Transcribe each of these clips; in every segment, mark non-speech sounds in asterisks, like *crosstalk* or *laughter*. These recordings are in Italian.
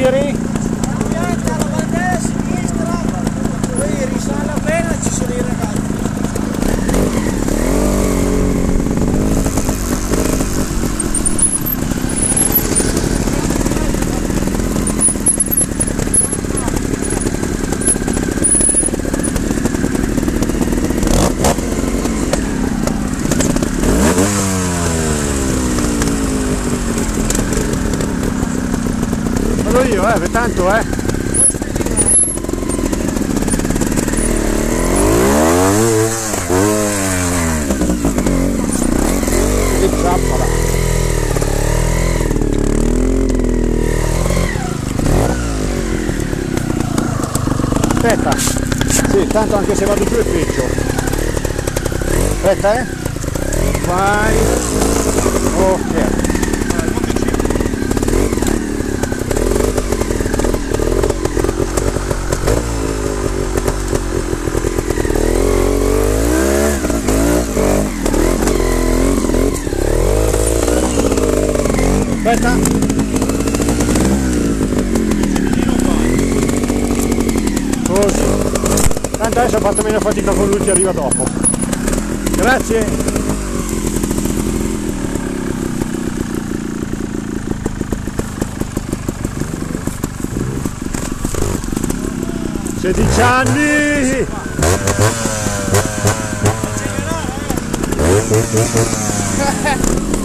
theory io, eh, per tanto, eh. Che zappola. Aspetta. Sì, tanto anche se vado giù è peggio. Aspetta, eh. Vai. Ok. Aspetta. Così. Tanto adesso ho fatto meno fatica con lui che arriva dopo. Grazie. Sedici anni! *laughs*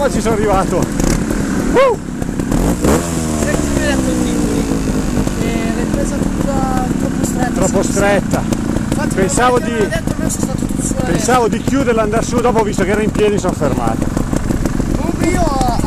ma ci sono arrivato. Uh! Troppo stretta. Infatti Pensavo di- detto, Pensavo di chiuderla e andare su, dopo visto che era in piedi sono fermato. Comunque io